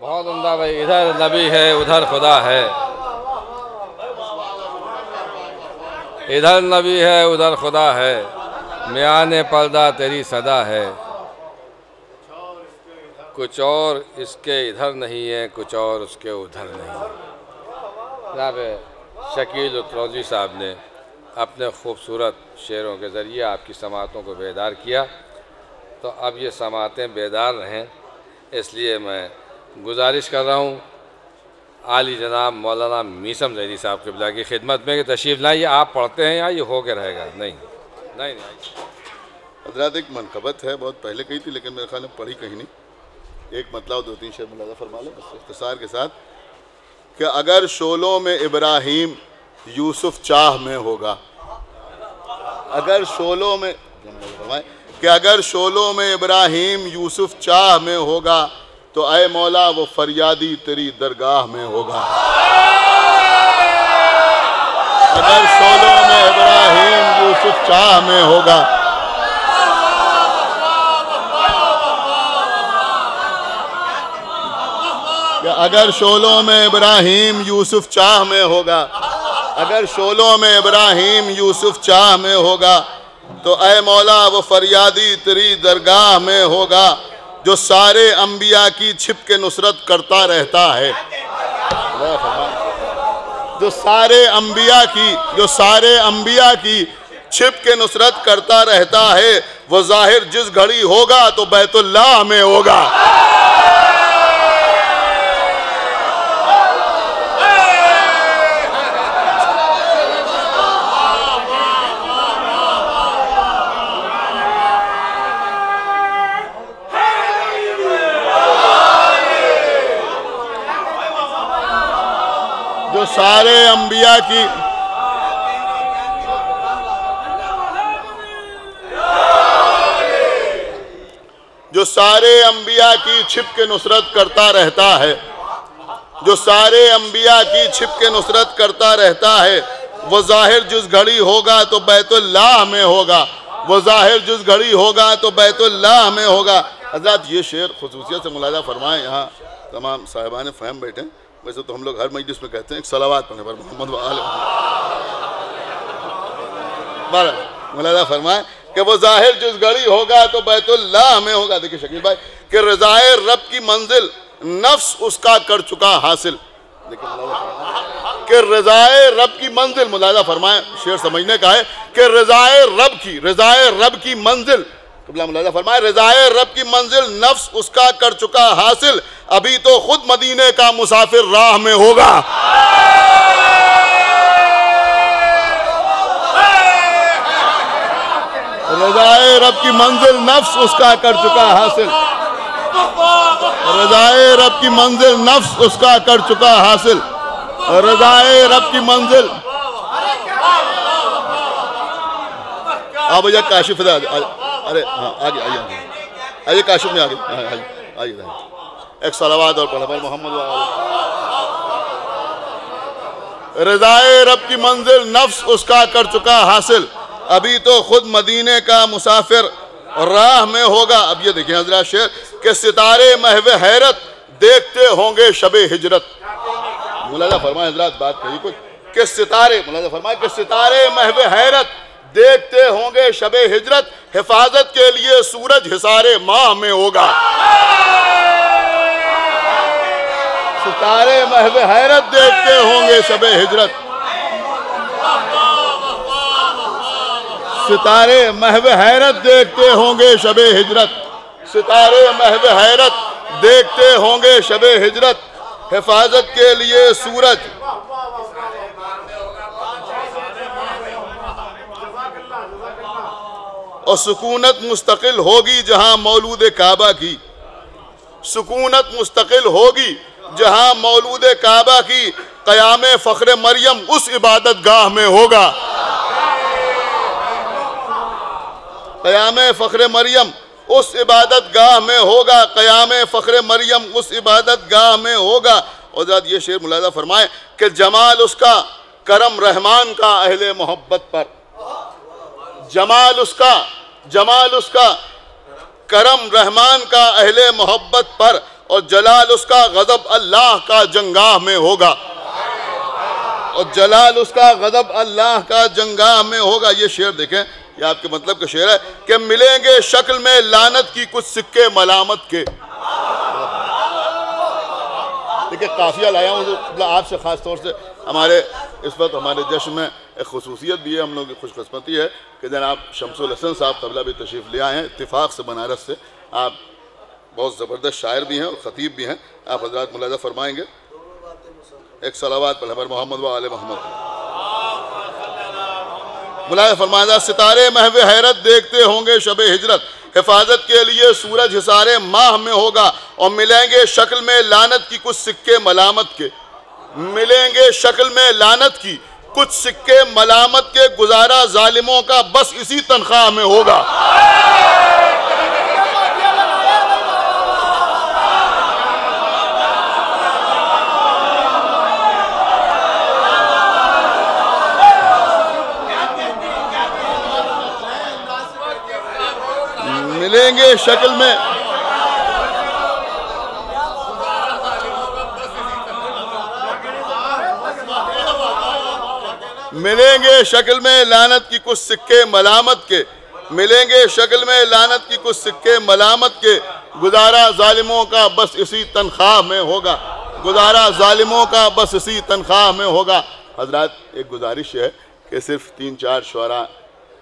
بہت عمدہ بھائی، ادھر نبی ہے، ادھر خدا ہے۔ ادھر نبی ہے، ادھر خدا ہے۔ میان پردہ تیری صدا ہے۔ کچھ اور اس کے ادھر نہیں ہے، کچھ اور اس کے ادھر نہیں۔ جناب شکیل اتروزی صاحب نے اپنے خوبصورت شعروں کے ذریعے آپ کی سماعتوں کو بیدار کیا۔ تو اب یہ سماعتیں بیدار رہیں، اس لیے میں گزارش کر رہا ہوں، عالی جناب مولانا میسم زیدی صاحب قبلہ کی خدمت میں کہ تشریف لائیں، یہ آپ پڑھتے ہیں یا یہ ہو کے رہے گا؟ نہیں نہیں نہیں۔ حضرات، ایک منقبت ہے، بہت پہلے کہی تھی، لیکن میرے خیال میں پڑھی کہیں نہیں۔ ایک مطلب دو تین شعر ملازہ فرما لیں، بس اختصار کے ساتھ۔ کہ اگر شولوں میں ابراہیم یوسف چاہ میں ہوگا، اگر شولوں میں کہ اگر شولوں میں ابراہیم یوسف چاہ میں ہوگا تو اے مولا وہ فریادی تیری درگاہ میں ہوگا۔ اگر شولوں میں ابراہیم یوسف چاہ میں ہوگا۔ کہ اگر شولوں میں ابراہیم یوسف چاہ میں ہوگا۔ اگر شولوں میں ابراہیم یوسف چاہ میں ہوگا۔ تو اے مولا وہ فریادی تیری درگاہ میں ہوگا۔ جو سارے انبیاء کی چھپ کے نصرت کرتا رہتا ہے۔ جو سارے انبیاء کی، جو سارے انبیاء کی چھپ کے نصرت کرتا رہتا ہے، وہ ظاہر جس گھڑی ہوگا تو بیت اللہ میں ہوگا۔ سارے انبیاء کی جو سارے انبیاء کی چھپ کے نصرت کرتا رہتا ہے، جو سارے انبیاء کی چھپ کے نصرت کرتا رہتا ہے، وہ ظاہر جس گھڑی ہوگا تو بیت اللہ میں ہوگا۔ وہ ظاہر جس گھڑی ہوگا تو بیت اللہ میں ہوگا۔ حضرات یہ شعر خصوصیت سے ملاحظہ فرمائیں۔ یہاں تمام صاحبان فہم بیٹھے۔ ویسے تو ہم لوگ ہر مجلس میں کہتے ہیں ایک صلوات پڑھنے پر محمد و آل محمد۔ ملاحظہ کہ وہ ظاہر جس گھڑی ہوگا تو بیت اللہ میں ہوگا۔ دیکھیں شکیل بھائی، کہ رضائے رب کی منزل نفس اس کا کر چکا حاصل۔ دیکھیں کہ رضائے رب کی منزل ملاحظہ فرمائیں شعر سمجھنے کا ہے کہ رضائے رب کی، رضائے رب کی منزل۔ قبلہ ملاحظہ فرمائے، رضائے رب کی منزل نفس اس کا کر چکا حاصل۔ ابھی تو خود مدینے کا مسافر راہ میں ہوگا۔ رضائے رب کی منزل نفس اس کا کر چکا حاصل۔ رضائے رب کی منزل نفس اس کا کر چکا حاصل۔ رضائے رب کی منزل۔ آپ بھیا کاشف ہے۔ ارے ہاں آگے آئیے آئیے کاشف میں آگے۔ ہاں، آئیے آئیے ایک صلوات اور پڑھا محمد رضائے رب کی منزل نفس اس کا کر چکا حاصل۔ ابھی تو خود مدینے کا مسافر راہ میں ہوگا۔ اب یہ دیکھیں حضرات شعر کہ ستارے محو حیرت دیکھتے ہوں گے شب ہجرت۔ ملاحظہ فرمائے حضرات بات کہی کچھ کہ ستارے ملاحظہ فرمائے کہ ستارے محو حیرت دیکھتے ہوں گے شب ہجرت۔ حفاظت کے لیے سورج حسارے ماہ میں ہوگا۔ ستارے محو حیرت دیکھتے ہوں گے شب ہجرت۔ ستارے محو حیرت دیکھتے ہوں گے شب ہجرت۔ ستارے محو حیرت دیکھتے ہوں گے شب ہجرت۔ حفاظت کے لیے سورج۔ اور سکونت مستقل ہوگی جہاں مولود کعبہ کی۔ سکونت مستقل ہوگی۔ جہاں مولود کعبہ کی قیام فخر مریم اس عبادت گاہ میں ہوگا۔ قیام فخر مریم اس عبادت گاہ میں ہوگا۔ قیام فخر مریم اس عبادت گاہ میں ہوگا۔ اور یہ شعر ملاحظہ فرمائیں کہ جمال اس کا کرم رحمان کا اہل محبت پر۔ جمال اس کا، جمال اس کا کرم رحمان کا اہل محبت پر۔ اور جلال اس کا غضب اللہ کا جنگاہ میں ہوگا۔ اور جلال اس کا غضب اللہ کا جنگاہ میں ہوگا۔ یہ شعر دیکھیں، یہ آپ کے مطلب کا شعر ہے کہ ملیں گے شکل میں لانت کی کچھ سکے ملامت کے۔ دیکھیں، قافیہ لایا ہوں مطلب آپ سے خاص طور سے ہمارے، اس وقت ہمارے جشن میں ایک خصوصیت بھی ہے، ہم لوگ کی خوش قسمتی ہے کہ جناب شمس الحسن صاحب قبلہ بھی تشریف لے آئے ہیں، اتفاق سے بنارس سے۔ آپ بہت زبردست شاعر بھی ہیں اور خطیب بھی ہیں۔ آپ حضرات ملاحظہ فرمائیں گے۔ ایک صلوات پر حمر محمد و آل محمد۔ ملاحظہ فرمائیں ستارے محو حیرت دیکھتے ہوں گے شب ہجرت۔ حفاظت کے لیے سورج حسارے ماہ میں ہوگا اور ملیں گے شکل میں لانت کی کچھ سکے ملامت کے۔ ملیں گے شکل میں لانت کی کچھ سکے ملامت کے۔ گزارا ظالموں کا بس اسی تنخواہ میں ہوگا۔ ملیں گے شکل میں ملیں گے شکل میں لانت کی کچھ سکے ملامت کے، ملیں گے شکل میں لانت کی کچھ سکے ملامت کے۔ گزارا ظالموں کا بس اسی تنخواہ میں ہوگا۔ گزارا ظالموں کا بس اسی تنخواہ میں ہوگا۔ حضرات، ایک گزارش ہے کہ صرف تین چار شعراء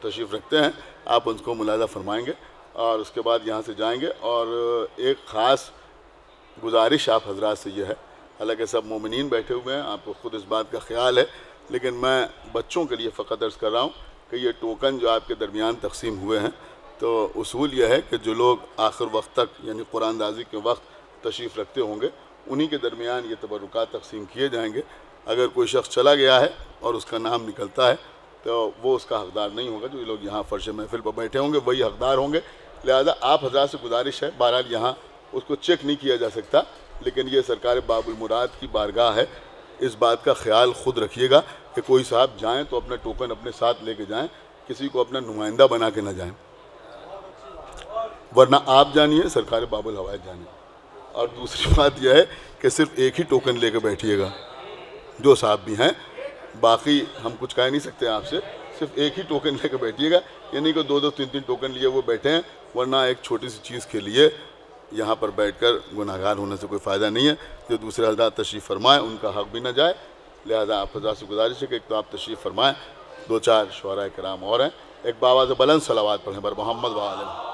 تشریف رکھتے ہیں۔ آپ ان کو ملاحظہ فرمائیں گے۔ اور اس کے بعد یہاں سے جائیں گے اور ایک خاص گزارش آپ حضرات سے یہ ہے۔ حالانکہ سب مومنین بیٹھے ہوئے ہیں، آپ کو خود اس بات کا خیال ہے، لیکن میں بچوں کے لیے فقط عرض کر رہا ہوں کہ یہ ٹوکن جو آپ کے درمیان تقسیم ہوئے ہیں، تو اصول یہ ہے کہ جو لوگ آخر وقت تک یعنی قرآن دازی کے وقت تشریف رکھتے ہوں گے، انہی کے درمیان یہ تبرکات تقسیم کیے جائیں گے۔ اگر کوئی شخص چلا گیا ہے اور اس کا نام نکلتا ہے، تو وہ اس کا حقدار نہیں ہوگا جو لوگ یہاں فرش محفل پر بیٹھے ہوں گے، وہی حقدار ہوں گے۔ لہذا آپ حضرات سے گزارش ہے، بہرحال یہاں اس کو چیک نہیں کیا جا سکتا، لیکن یہ سرکار باب المراد کی بارگاہ ہے۔ اس بات کا خیال خود رکھیے گا کہ کوئی صاحب جائیں تو اپنے ٹوکن اپنے ساتھ لے کے جائیں، کسی کو اپنا نمائندہ بنا کے نہ جائیں۔ ورنہ آپ جانیے، سرکار باب الحوائد جانیے اور دوسری بات یہ ہے کہ صرف ایک ہی ٹوکن لے کے بیٹھیے گا۔ جو صاحب بھی ہیں، باقی ہم کچھ کہہ نہیں سکتے آپ سے۔ صرف ایک ہی ٹوکن لے کے بیٹھیے گا یعنی کہ دو دو تین تین ٹوکن لیے وہ بیٹھے ہیں، ورنہ ایک چھوٹی سی چیز کے لیے یہاں پر بیٹھ کر گناہ گار ہونے سے کوئی فائدہ نہیں ہے۔ جو دوسرے حضرات تشریف فرمائیں، ان کا حق بھی نہ جائے۔ لہذا آپ حضرات سے گزارش ہے کہ ایک تو آپ تشریف فرمائیں۔ دو چار شعراء کرام اور ہیں۔ ایک بابا سے بلند صلوات پڑھیں بر محمد وعلم